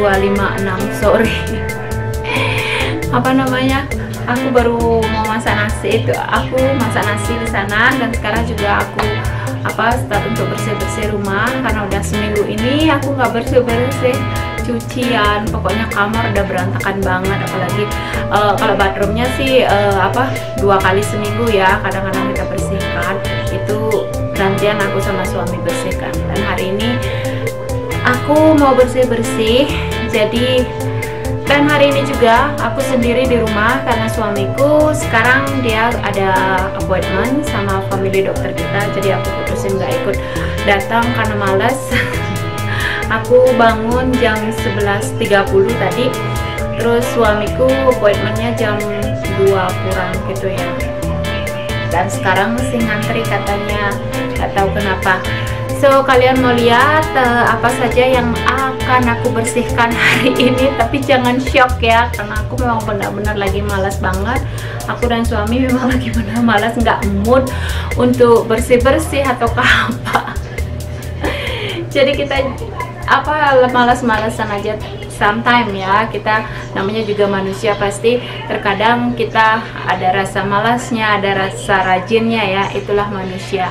2.56 sore Apa namanya? Aku baru mau masak nasi itu Aku masak nasi di sana Dan sekarang juga aku apa start untuk bersih-bersih rumah karena udah seminggu ini aku nggak bersih-bersih. Cucian pokoknya kamar udah berantakan banget apalagi uh, kalau bathroomnya sih uh, apa dua kali seminggu ya kadang-kadang kita bersihkan. Itu gantian aku sama suami bersihkan. Dan hari ini aku mau bersih-bersih jadi dan hari ini juga aku sendiri di rumah karena suamiku. Sekarang dia ada appointment sama family dokter kita jadi aku putusin gak ikut datang karena males. Aku bangun jam 11.30 tadi terus suamiku appointmentnya jam 2 kurang gitu ya. Dan sekarang mesti ngantri katanya gak tahu kenapa So kalian mau lihat uh, apa saja yang akan aku bersihkan hari ini? Tapi jangan shock ya karena aku memang benar-benar lagi malas banget. Aku dan suami memang lagi benar malas nggak mood untuk bersih-bersih atau apa. Jadi kita apa malas-malasan aja. Sometime ya kita namanya juga manusia pasti terkadang kita ada rasa malasnya ada rasa rajinnya ya itulah manusia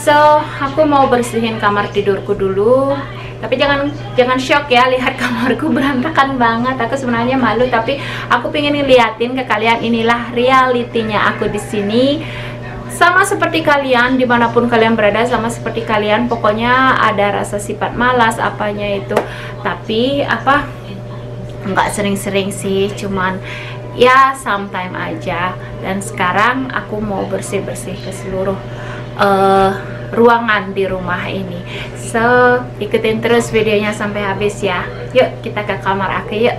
So, aku mau bersihin kamar tidurku dulu. Tapi jangan jangan shock ya lihat kamarku berantakan banget. Aku sebenarnya malu tapi aku pengen ngeliatin ke kalian inilah realitinya aku di sini. Sama seperti kalian di mana pun kalian berada sama seperti kalian pokoknya ada rasa sifat malas apanya itu. Tapi apa nggak sering-sering sih cuman ya sometime aja dan sekarang aku mau bersih-bersih ke seluruh uh, ruangan di rumah ini. So ikutin terus videonya sampai habis ya. Yuk kita ke kamar aku yuk.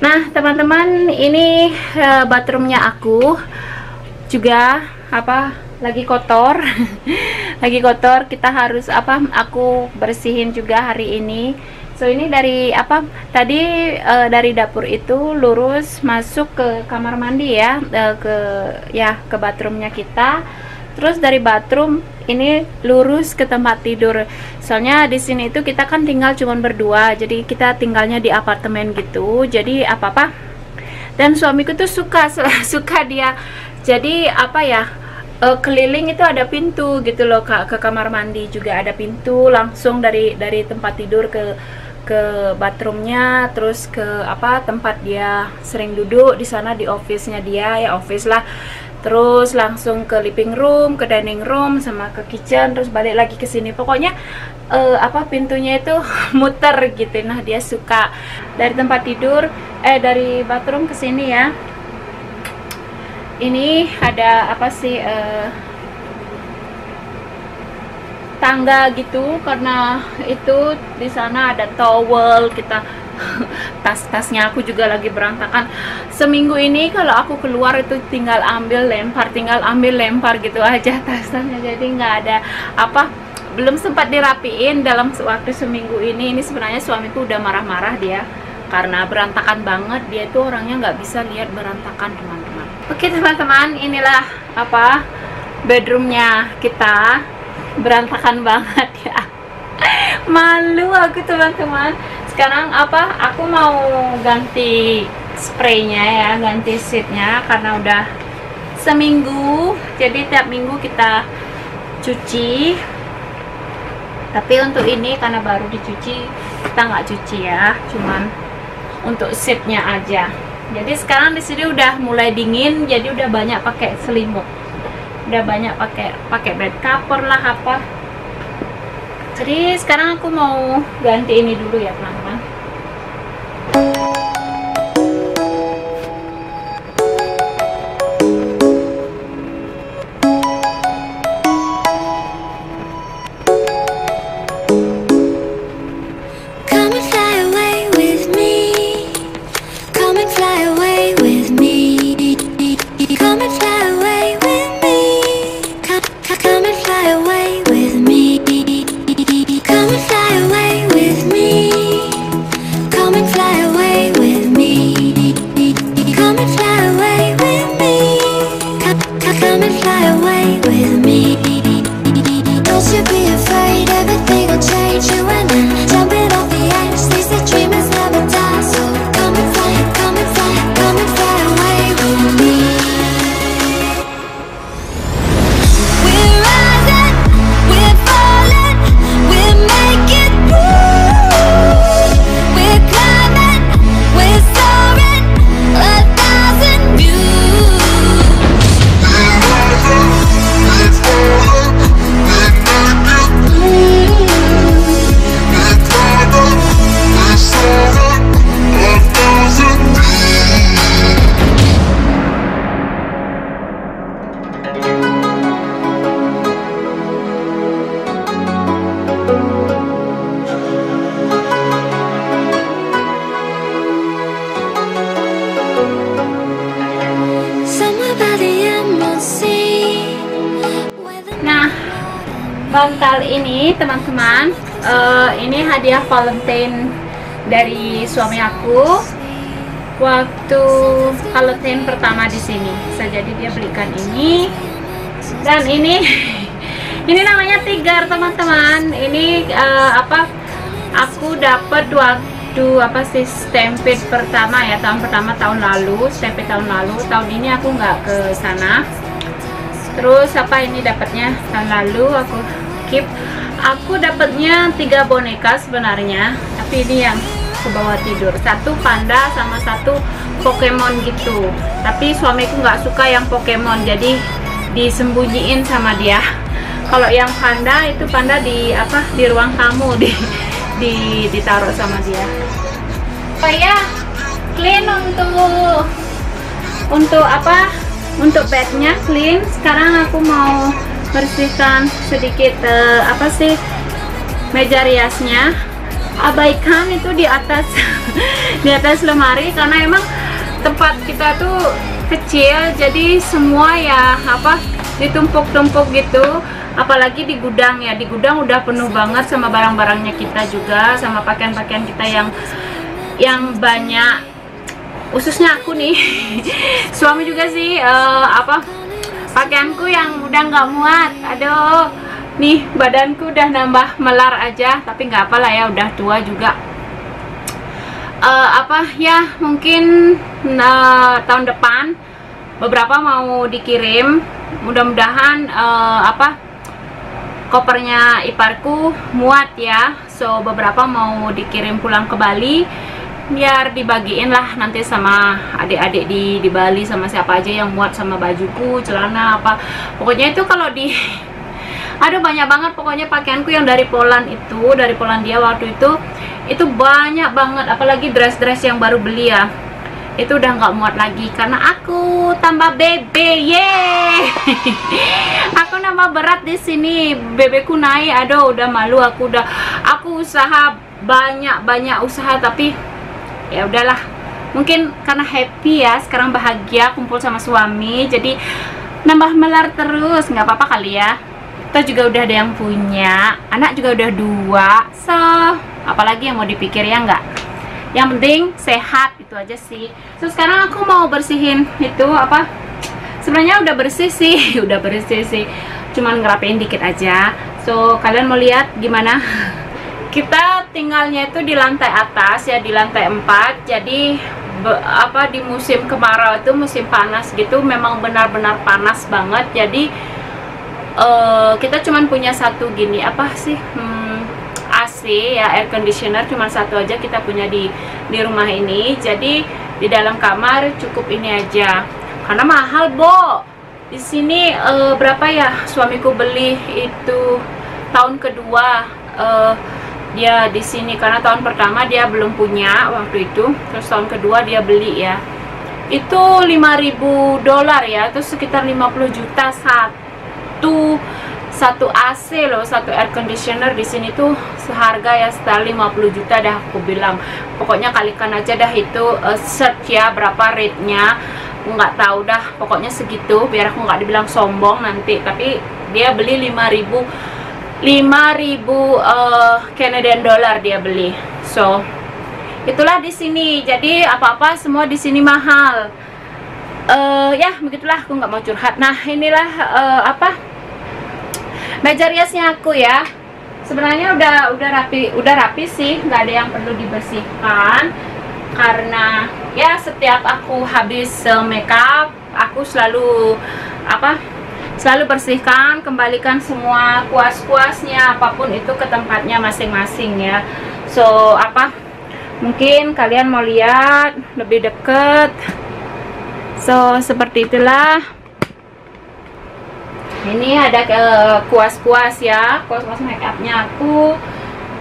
Nah teman-teman ini uh, bathroomnya aku. Juga apa lagi kotor. Lagi kotor kita harus apa aku bersihin juga hari ini So ini dari apa? Tadi uh, dari dapur itu lurus masuk ke kamar mandi ya, uh, ke ya ke bathroomnya kita. Terus dari bathroom ini lurus ke tempat tidur. Soalnya di sini itu kita kan tinggal cuma berdua, jadi kita tinggalnya di apartemen gitu. Jadi apa apa? Dan suamiku tuh suka suka dia. Jadi apa ya? uh, keliling itu ada pintu gitu loh kak ke kamar mandi juga ada pintu langsung dari dari tempat tidur ke ke bathroomnya terus ke apa tempat dia sering duduk di sana di office-nya dia ya office lah. Terus langsung ke living room ke dining room sama ke kitchen terus balik lagi ke sini. Pokoknya uh, apa pintunya itu muter gitu. Nah dia suka dari tempat tidur eh dari bathroom ke sini ya. Ini ada apa sih uh, tangga gitu karena itu di sana ada towel kita tas-tasnya aku juga lagi berantakan. Seminggu ini kalau aku keluar itu tinggal ambil lempar tinggal ambil lempar gitu aja tasnya jadi nggak ada apa belum sempat dirapiin dalam waktu seminggu ini. Ini sebenarnya suamiku udah marah-marah dia karena berantakan banget. Dia itu orangnya nggak bisa lihat berantakan teman-teman. Oke teman-teman inilah apa bedroomnya kita berantakan banget ya. Malu aku teman-teman. Sekarang apa? Aku mau ganti spraynya ya ganti seatnya karena udah seminggu. Jadi tiap minggu kita cuci. Tapi untuk ini karena baru dicuci kita nggak cuci ya cuman untuk seatnya aja. Jadi sekarang di sini udah mulai dingin jadi udah banyak pakai selimut udah banyak pakai pakai bed cover lah apa. Jadi sekarang aku mau ganti ini dulu ya teman-teman ini teman-teman uh, ini hadiah Valentine dari suami aku. Waktu Valentine pertama di sini. Saya jadi dia belikan ini. Dan ini ini namanya tigar teman-teman. Ini uh, apa aku dapat waktu apa sih stampede pertama ya tahun pertama tahun lalu stampede tahun lalu. Tahun ini aku nggak ke sana. Terus apa ini dapatnya? Tahun lalu aku keep aku dapatnya tiga boneka sebenarnya tapi ini yang ke bawah tidur. Satu panda sama satu Pokemon gitu. Tapi suamiku nggak suka yang Pokemon jadi disembunyiin sama dia. Kalau yang panda itu panda di apa di ruang tamu di di ditaruh sama dia. Supaya clean untuk untuk apa untuk bednya clean. Sekarang aku mau bersihkan sedikit uh, apa sih meja riasnya. Abaikan itu di atas di atas lemari karena emang tempat kita tuh kecil jadi semua ya apa ditumpuk-tumpuk gitu. Apalagi di gudang ya di gudang udah penuh banget sama barang-barangnya kita juga sama pakaian-pakaian kita yang yang banyak. Khususnya aku nih suami juga sih uh, apa pakaianku yang udah nggak muat. Aduh. Nih badanku udah nambah melar aja tapi nggak apalah ya udah tua juga. Uh, apa ya mungkin uh, tahun depan beberapa mau dikirim. Mudah-mudahan uh, apa kopernya iparku muat ya. So beberapa mau dikirim pulang ke Bali biar dibagiin lah nanti sama adik-adik di di Bali sama siapa aja yang muat sama bajuku celana apa. Pokoknya itu kalau di ada banyak banget pokoknya pakaianku yang dari Poland itu dari Polandia waktu itu itu banyak banget apalagi dress-dress yang baru beli ya. Itu udah nggak muat lagi karena aku tambah bebe ye aku nambah berat di sini bebeku naik aduh udah malu aku udah aku usaha banyak banyak usaha tapi ya udahlah. Mungkin karena happy ya sekarang bahagia kumpul sama suami jadi nambah melar terus. Nggak apa-apa kali ya. Kita juga udah ada yang punya anak juga udah dua. So apalagi yang mau dipikir ya nggak? Yang penting sehat itu aja sih. So sekarang aku mau bersihin itu apa? Sebenarnya udah bersih sih udah bersih sih. Cuman ngerapiin dikit aja. So kalian mau lihat gimana kita tinggalnya itu di lantai atas ya di lantai 4 jadi be, apa di musim kemarau itu musim panas gitu memang benar-benar panas banget. Jadi uh, kita cuman punya satu gini apa sih hmm, AC ya air conditioner cuma satu aja kita punya di di rumah ini. Jadi di dalam kamar cukup ini aja. Karena mahal bo. Di sini uh, berapa ya suamiku beli itu tahun kedua uh, dia di sini karena tahun pertama dia belum punya waktu itu terus tahun kedua dia beli ya. Itu 5000 dolar ya. Itu sekitar 50 juta. Satu satu AC loh satu air conditioner di sini tuh seharga ya sekitar 50 juta dah aku bilang. Pokoknya kalikan aja dah itu uh, search ya berapa rate nya nggak tahu dah pokoknya segitu biar aku nggak dibilang sombong nanti. Tapi dia beli 5000 5000 uh, Canadian dollar dia beli. So, itulah di sini. Jadi apa-apa semua di sini mahal. Uh, ya begitulah aku nggak mau curhat. Nah inilah uh, apa meja riasnya aku ya. Sebenarnya udah udah rapi udah rapi sih, nggak ada yang perlu dibersihkan karena ya setiap aku habis uh, makeup aku selalu apa selalu bersihkan kembalikan semua kuas-kuasnya apa pun itu ke tempatnya masing-masing ya. So apa? Mungkin kalian mau lihat lebih deket. So seperti itulah. Ini ada kuas-kuas ya. Kuas-kuas make upnya aku.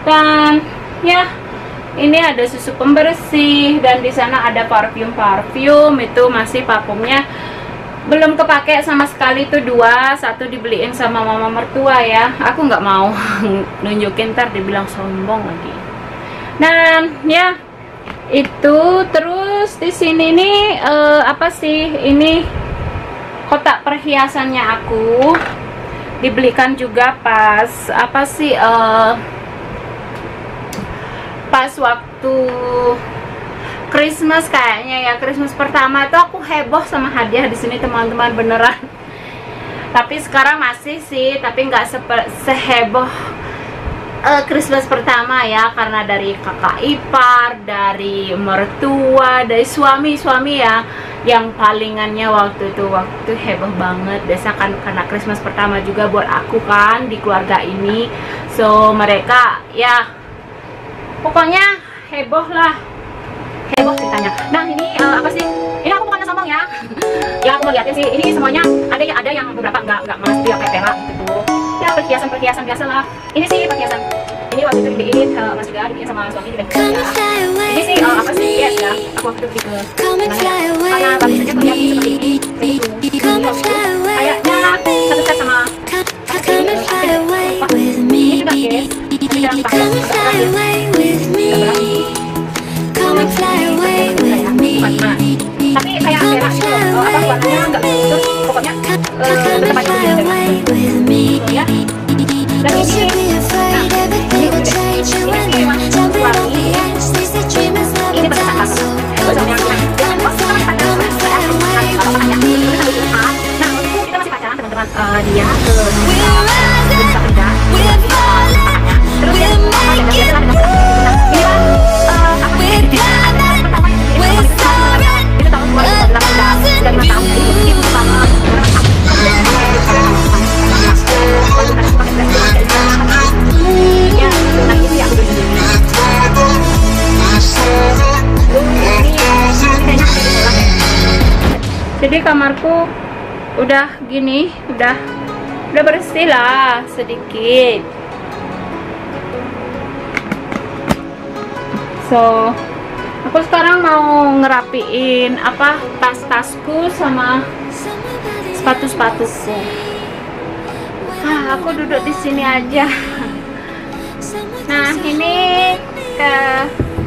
Dan ya ini ada susu pembersih. Dan di sana ada parfum parfum itu masih parfumnya belum kepake sama sekali tuh dua satu dibeliin sama mama mertua ya. Aku nggak mau nunjukin ntar dibilang sombong lagi. Dan ya itu terus di sini nih uh, apa sih? Ini kotak perhiasannya aku dibelikan juga pas apa sih uh, pas waktu Christmas kayaknya ya Christmas pertama itu aku heboh sama hadiah di sini teman-teman beneran. Tapi sekarang masih sih tapi nggak seheboh uh, Christmas pertama ya karena dari kakak ipar dari mertua dari suami-suami ya yang palingannya waktu itu waktu heboh banget. Biasa kan karena Christmas pertama juga buat aku kan di keluarga ini. So mereka ya pokoknya heboh lah heboh ceritanya nah ini uh, apa sih? Ini aku bukannya sombong ya? Ya aku mau liatin sih. Ini semuanya ada yang ada yang beberapa nggak nggak mesti kayak perak gitu. Ya perhiasan perhiasan biasa lah ini sih perhiasan. Ini waktu itu dibeliin uh, mas juga dibeliin sama suami di ya. ini sih uh, apa sih? Yes ya aku waktu itu ke karena bagus saja perhiasan seperti ini itu kayaknya satu set sama ini juga guys ini dalam pakai Come and fly away kamarku udah gini udah udah bersih lah sedikit. So aku sekarang mau ngerapiin apa tas-tasku sama sepatu-sepatuku. Ah, aku duduk di sini aja. Nah ini ke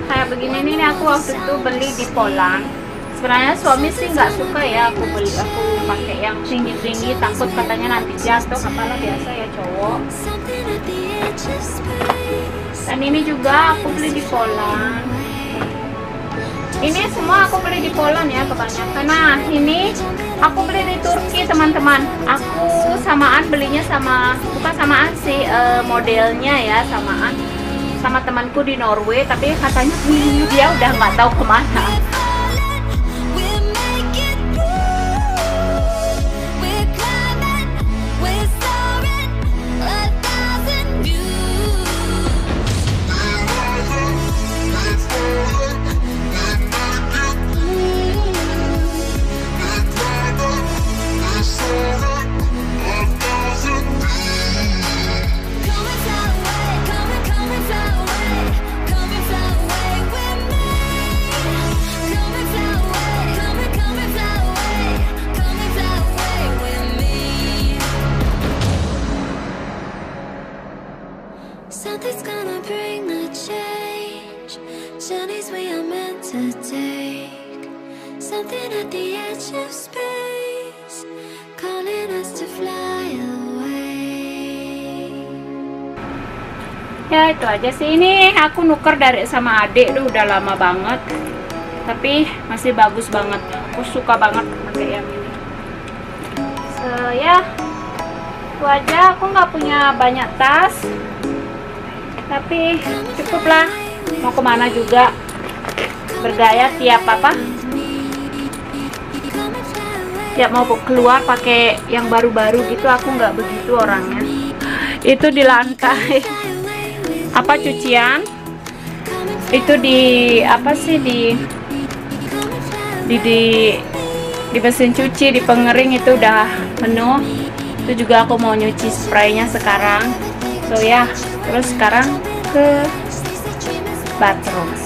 kayak begini nih aku waktu itu beli di Poland sebenarnya suami sih nggak suka ya aku beli aku pakai yang tinggi-tinggi takut katanya nanti jatuh apalah biasa ya cowok. Dan ini juga aku beli di Poland. Ini semua aku beli di Poland ya kebanyakan. Nah ini aku beli di Turki teman-teman. Aku samaan belinya sama bukan samaan sih uh, modelnya ya samaan sama temanku di Norway. Tapi katanya dia udah nggak tahu ke mana ya itu aja sih. Ini aku nuker dari sama adik tuh udah lama banget. Tapi masih bagus banget. Aku suka banget pakai yang ini. So ya. Itu aja. Aku nggak punya banyak tas. Tapi cukup lah mau ke mana juga. Bergaya tiap apa. Tiap mau keluar pakai yang baru-baru gitu aku nggak begitu orangnya. Itu di lantai apa cucian? Itu di apa sih di di di di mesin cuci di pengering itu udah penuh. Itu juga aku mau nyuci spraynya sekarang. So ya terus sekarang ke bathroom